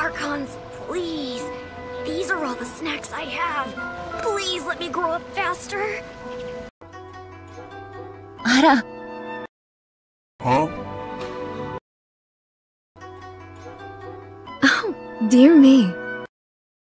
Archons, please. These are all the snacks I have. Please let me grow up faster. Ada. Huh? Oh, Dear me.